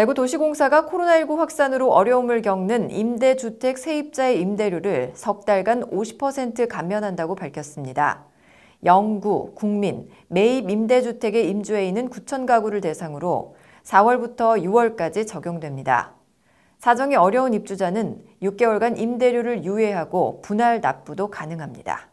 대구도시공사가 코로나19 확산으로 어려움을 겪는 임대주택 세입자의 임대료를 석 달간 50% 감면한다고 밝혔습니다. 영구, 국민, 매입 임대주택에 임주해 있는 9천 가구를 대상으로 4월부터 6월까지 적용됩니다. 사정이 어려운 입주자는 6개월간 임대료를 유예하고 분할 납부도 가능합니다.